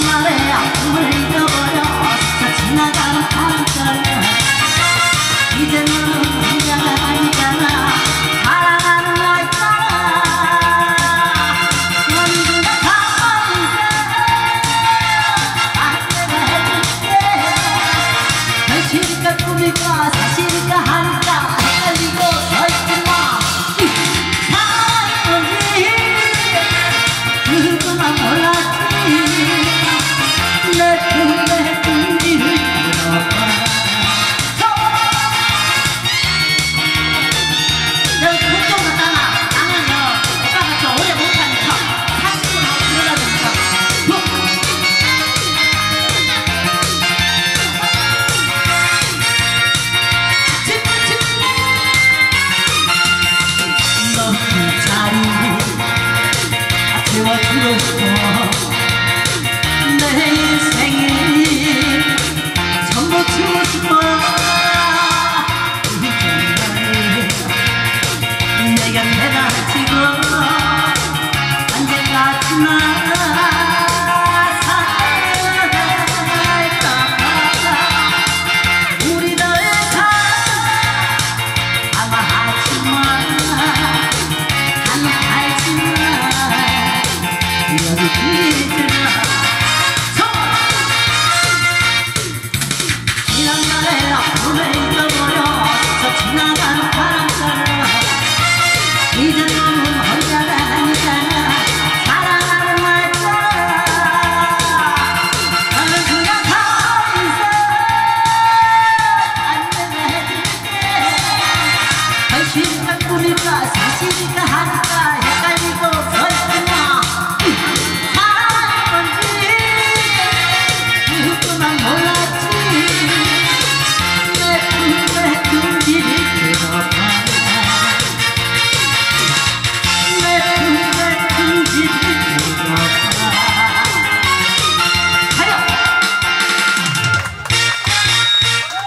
妈呀、啊！Musica